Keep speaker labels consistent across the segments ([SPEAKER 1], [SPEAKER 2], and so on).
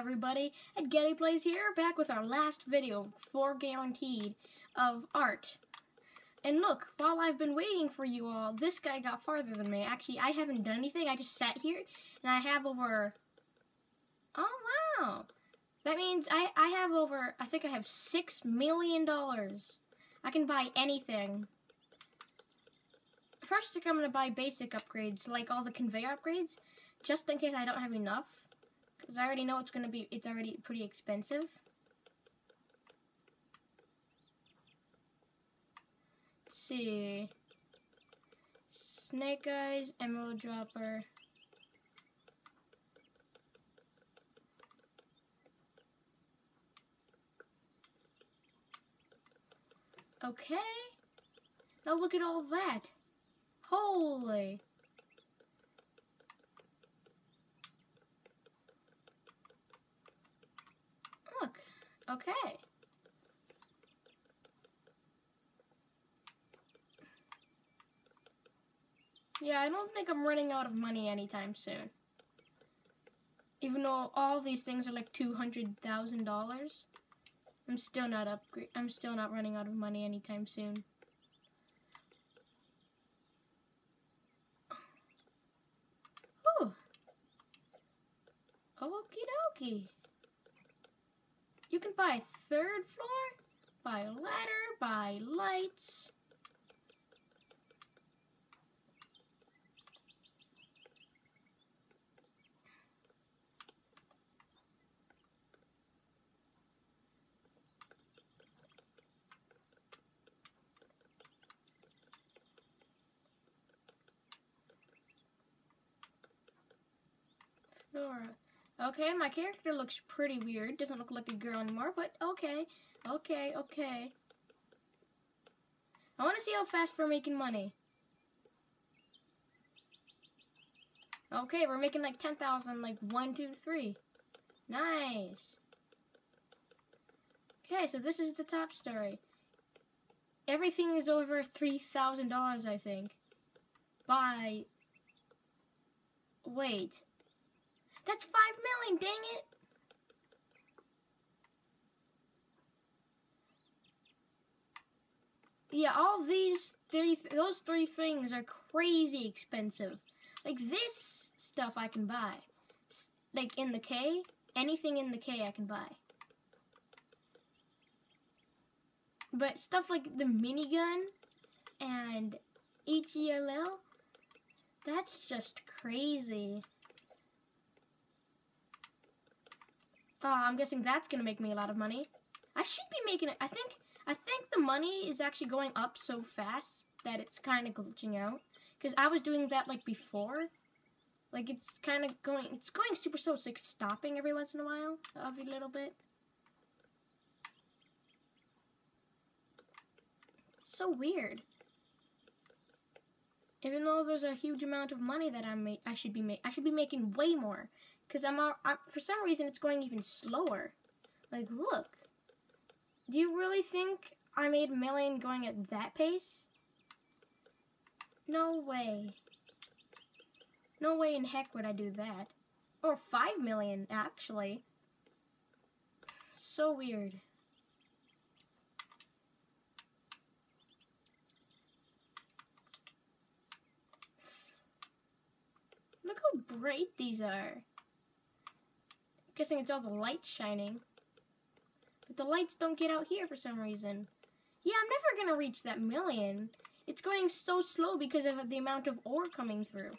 [SPEAKER 1] everybody, Edghety Plays here, back with our last video, for guaranteed, of art. And look, while I've been waiting for you all, this guy got farther than me. Actually, I haven't done anything, I just sat here, and I have over... Oh, wow! That means I, I have over, I think I have six million dollars. I can buy anything. First, I'm going to buy basic upgrades, like all the conveyor upgrades, just in case I don't have enough. Because I already know it's going to be, it's already pretty expensive. Let's see. Snake Eyes, Emerald Dropper. Okay. Now look at all that. Holy. Look. Okay. Yeah, I don't think I'm running out of money anytime soon. Even though all these things are like $200,000. I'm still not upgrade. I'm still not running out of money anytime soon. Whew. Okie dokie. You can buy third floor, buy a ladder, buy lights. Flora. Okay, my character looks pretty weird. Doesn't look like a girl anymore, but okay. Okay, okay. I want to see how fast we're making money. Okay, we're making like 10,000, like one, two, three. Nice. Okay, so this is the top story. Everything is over $3,000, I think. By... Wait. That's five million, dang it! Yeah, all these three, those three things are crazy expensive. Like this stuff I can buy. Like in the K, anything in the K I can buy. But stuff like the minigun and ETLL, that's just crazy. Uh, I'm guessing that's gonna make me a lot of money. I should be making it. I think. I think the money is actually going up so fast that it's kind of glitching out. Because I was doing that like before. Like it's kind of going. It's going super slow. It's like stopping every once in a while, every little bit. It's so weird. Even though there's a huge amount of money that I'm I should be make I should be making way more. Because I'm, I'm, for some reason, it's going even slower. Like, look. Do you really think I made million going at that pace? No way. No way in heck would I do that. Or five million, actually. So weird. Look how bright these are. Guessing it's all the lights shining. But the lights don't get out here for some reason. Yeah, I'm never going to reach that million. It's going so slow because of the amount of ore coming through.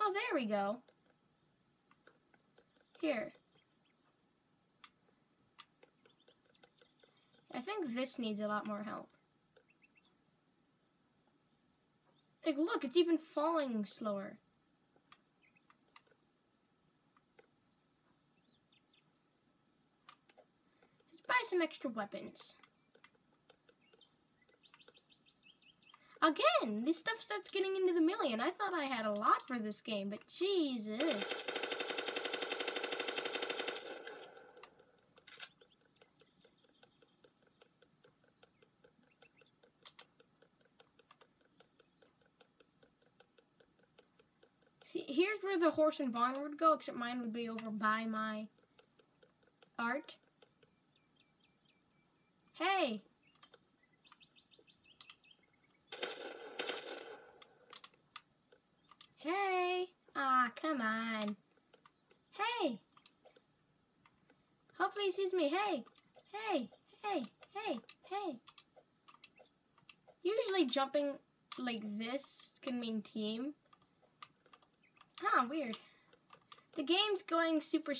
[SPEAKER 1] Oh, there we go. Here. I think this needs a lot more help. Like, look, it's even falling slower. buy some extra weapons. Again, this stuff starts getting into the million. I thought I had a lot for this game, but Jesus. See, here's where the horse and barn would go, except mine would be over by my art. Hey! Hey! Ah, come on. Hey! Hopefully he sees me. Hey! Hey! Hey! Hey! Hey! Usually jumping like this can mean team. Huh, weird. The game's going super,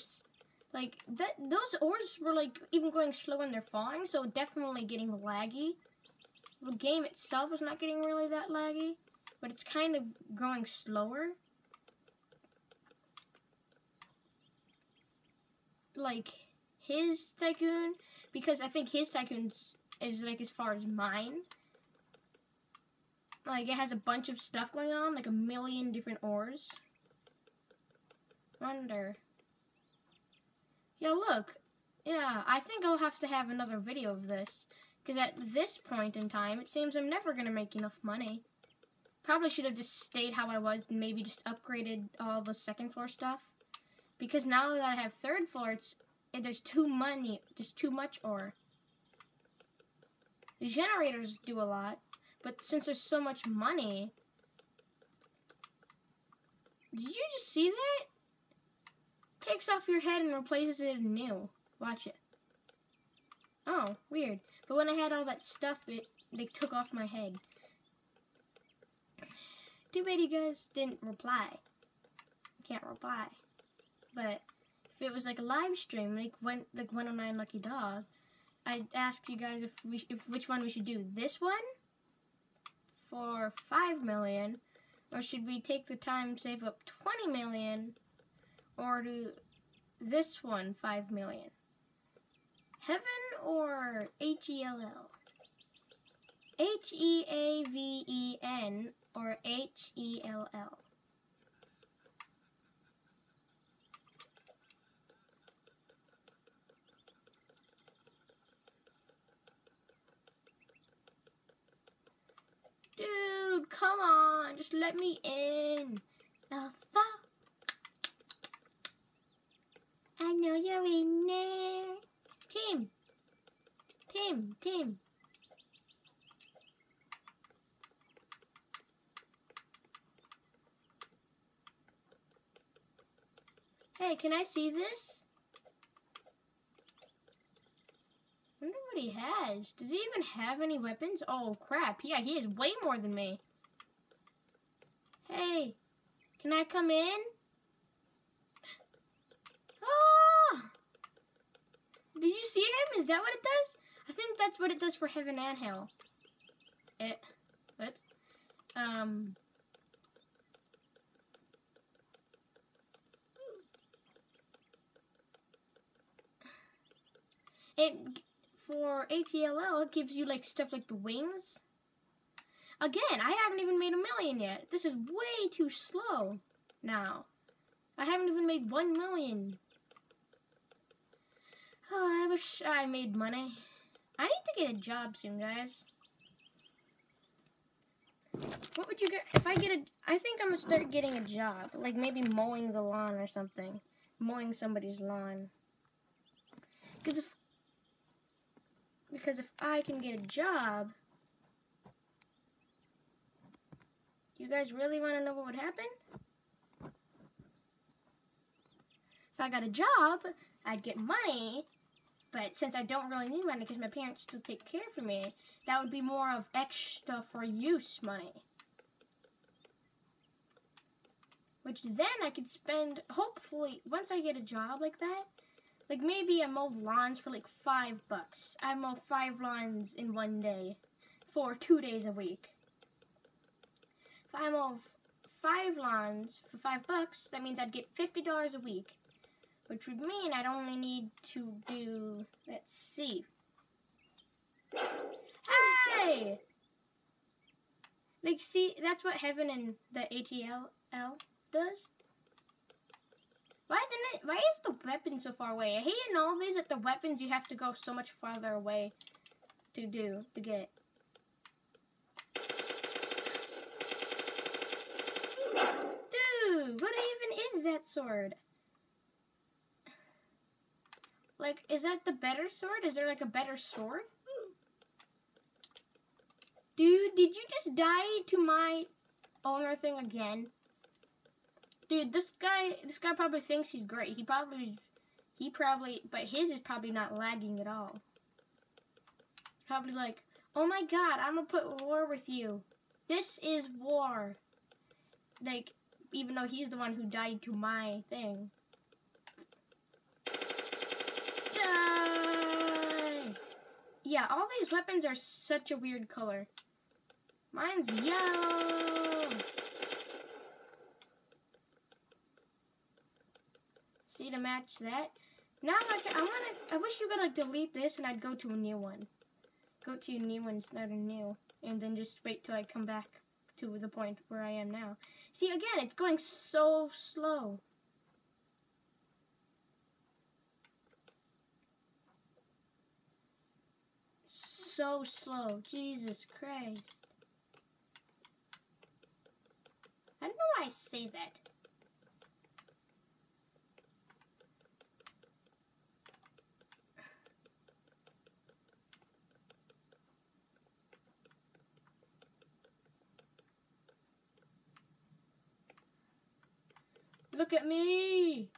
[SPEAKER 1] like, that. those ores were, like, even going slow when they're falling, so definitely getting laggy. The game itself is not getting really that laggy, but it's kind of going slower. Like, his Tycoon, because I think his Tycoon is, like, as far as mine. Like, it has a bunch of stuff going on, like a million different ores. Wonder. Yeah, look. Yeah, I think I'll have to have another video of this. Because at this point in time, it seems I'm never going to make enough money. Probably should have just stayed how I was and maybe just upgraded all the second floor stuff. Because now that I have third floor, it's it, there's too money, there's too much ore. The generators do a lot, but since there's so much money, did you just see that? Takes off your head and replaces it new. Watch it. Oh, weird. But when I had all that stuff, it they took off my head. Too bad you guys didn't reply. Can't reply. But if it was like a live stream, like when like 109 Lucky Dog, I'd ask you guys if we if which one we should do. This one for 5 million or should we take the time save up 20 million or do this one 5 million? Heaven or H-E-L-L? H-E-A-V-E-N or H-E-L-L? Dude, come on, just let me in. Alpha. I know you're in there. Team. Team. Hey, can I see this? wonder what he has. Does he even have any weapons? Oh, crap. Yeah, he has way more than me. Hey, can I come in? Ah! Did you see him? Is that what it does? I think that's what it does for heaven and hell. It, whoops. Um, it, for H-E-L-L, it gives you like stuff like the wings. Again, I haven't even made a million yet. This is way too slow now. I haven't even made one million. Oh, I wish I made money. I need to get a job soon, guys. What would you get if I get a? I think I'm gonna start getting a job, like maybe mowing the lawn or something, mowing somebody's lawn. Because if because if I can get a job, you guys really want to know what would happen? If I got a job, I'd get money, but since I don't really need money because my parents still take care for me, that would be more of extra for use money. Which then I could spend, hopefully, once I get a job like that, like maybe I mow lawns for like five bucks. I mow five lawns in one day for two days a week. If I mow five lawns for five bucks, that means I'd get $50 a week which would mean I'd only need to do, let's see. Hey! Like, see, that's what Heaven and the H-E-L does. Why isn't it, why is the weapon so far away? I hate in all these that the weapons you have to go so much farther away to do, to get. Dude, what are you that sword. Like, is that the better sword? Is there like a better sword? Dude, did you just die to my owner thing again? Dude, this guy, this guy probably thinks he's great. He probably, he probably, but his is probably not lagging at all. Probably like, oh my god, I'm gonna put war with you. This is war. Like, even though he's the one who died to my thing. Die! Yeah, all these weapons are such a weird color. Mine's yellow. See to match that. Now I can, I wanna I wish you could like delete this and I'd go to a new one. Go to a new one start a new. And then just wait till I come back to the point where I am now. See again, it's going so slow. So slow. Jesus Christ. I don't know why I say that. Look at me!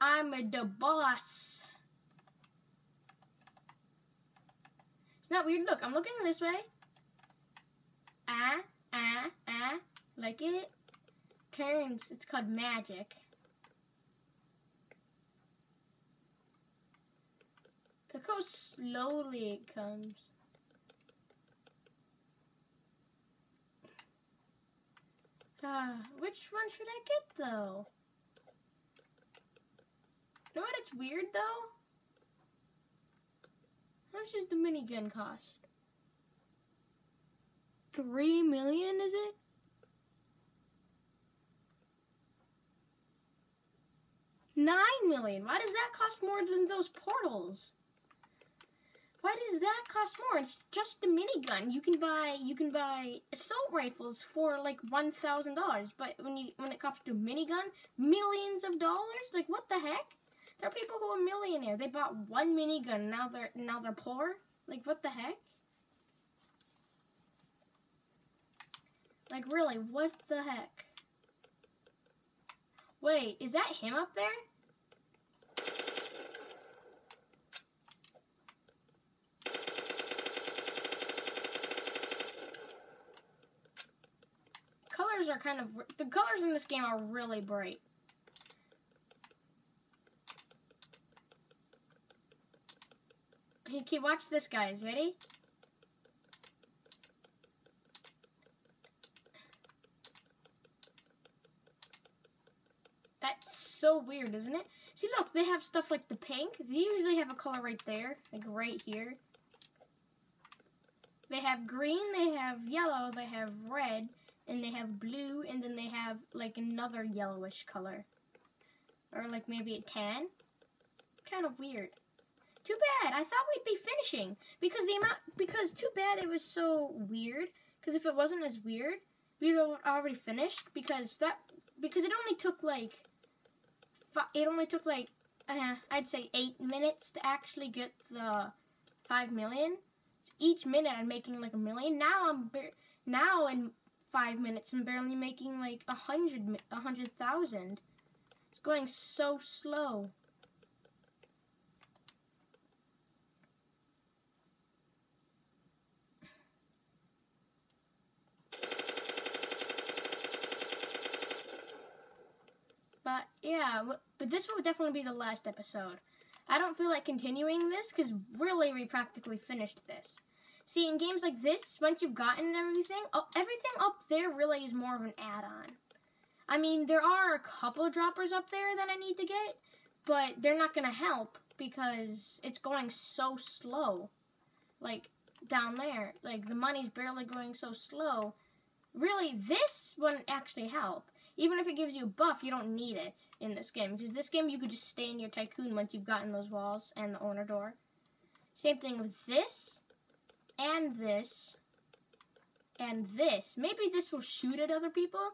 [SPEAKER 1] I'm a the boss. It's not weird. Look, I'm looking this way. Ah, ah, ah. Like it turns. It's called magic. Look how slowly it comes. Uh, which one should I get though? You know what it's weird though? How much does the minigun cost? Three million is it? Nine million. Why does that cost more than those portals? Why does that cost more? It's just a minigun. You can buy you can buy assault rifles for like one thousand dollars, but when you when it comes to minigun, millions of dollars. Like what the heck? There are people who are millionaire. They bought one minigun. Now they're now they're poor. Like what the heck? Like really, what the heck? Wait, is that him up there? Colors are kind of, the colors in this game are really bright. Okay, watch this guys, ready? That's so weird, isn't it? See, look, they have stuff like the pink. They usually have a color right there, like right here. They have green, they have yellow, they have red, and they have blue, and then they have like another yellowish color. Or like maybe a tan. Kind of weird. Too bad. I thought we'd be finishing because the amount because too bad it was so weird. Because if it wasn't as weird, we'd have already finished because that because it only took like it only took like uh, I'd say eight minutes to actually get the five million. So each minute I'm making like a million. Now I'm now in five minutes I'm barely making like a hundred a hundred thousand. It's going so slow. Yeah, but this will definitely be the last episode. I don't feel like continuing this because really we practically finished this. See, in games like this, once you've gotten everything, oh, everything up there really is more of an add-on. I mean, there are a couple droppers up there that I need to get, but they're not going to help because it's going so slow. Like, down there. Like, the money's barely going so slow. Really, this wouldn't actually help. Even if it gives you a buff, you don't need it in this game. Because this game, you could just stay in your Tycoon once you've gotten those walls and the owner door. Same thing with this, and this, and this. Maybe this will shoot at other people,